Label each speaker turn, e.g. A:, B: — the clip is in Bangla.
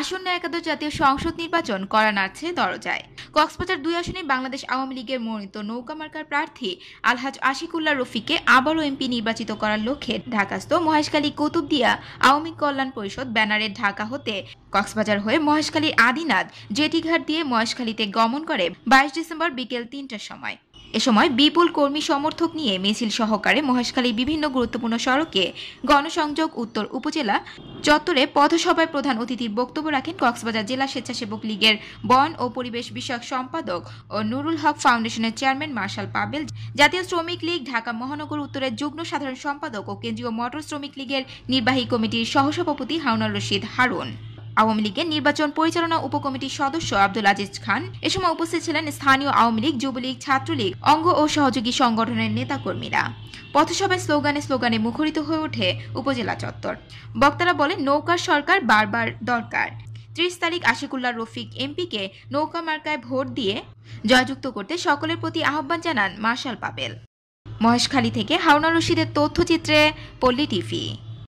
A: আসন্ন একাদশ জাতীয় সংসদ নির্বাচন করা নাড়ছে দরজায়। কক্সবাজার দুই আসনে বাংলাদেশ আওয়ামী লীগের মনোনীত নৌকা মার্কার প্রার্থী আলহাজ আশিকুল্লাহ রফিককে আবারও এমপি নির্বাচিত করার লক্ষ্যে ঢাকাস্থ মহেশখালী কুতুবদিয়া আওয়ামী কল্যাণ পরিষদ ব্যানারে ঢাকা হতে কক্সবাজার হয়ে মহেশখালীর আদিনাথ জেটিঘাট দিয়ে মহেশখালীতে গমন করে বাইশ ডিসেম্বর বিকেল তিনটার সময়। এ সময় বিপুল কর্মী সমর্থক নিয়ে মিছিল সহকারে মহেশখালীর বিভিন্ন গুরুত্বপূর্ণ সড়কে গণসংযোগ উত্তর উপজেলা চত্বরে পথসভায় প্রধান অতিথির বক্তব্য রাখেন কক্সবাজার জেলা স্বেচ্ছাসেবক লীগের বন ও পরিবেশ বিষয়ক সম্পাদক ও নুরুল হক ফাউন্ডেশনের চেয়ারম্যান মার্শাল পাবেল। জাতীয় শ্রমিক লীগ ঢাকা মহানগর উত্তরের যুগ্ম সাধারণ সম্পাদক ও কেন্দ্রীয় মোটর শ্রমিক লীগের নির্বাহী কমিটির সহসভাপতি হাউনার রশিদ হারুন। আওয়ামী লীগের নির্বাচন পরিচালনা উপকমিটির সদস্য আব্দুল আজিজ খান এ সময় উপস্থিত ছিলেন স্থানীয় আওয়ামী লীগ, যুবলীগ, ছাত্রলীগ, অঙ্গ ও সহযোগী সংগঠনের নেতাকর্মীরা। পথসভায় স্লোগানে স্লোগানে মুখরিত হয়ে ওঠে উপজেলা চত্বর। বক্তারা বলেন নৌকার সরকার বারবার দরকার। ত্রিশ তারিখ আশিকুল্লাহ রফিক এমপিকে নৌকা মার্কায় ভোট দিয়ে জয়যুক্ত করতে সকলের প্রতি আহ্বান জানান মার্শাল পাবেল মহেশখালী থেকে হাওনা রশিদের তথ্যচিত্রে পল্লী টিভি।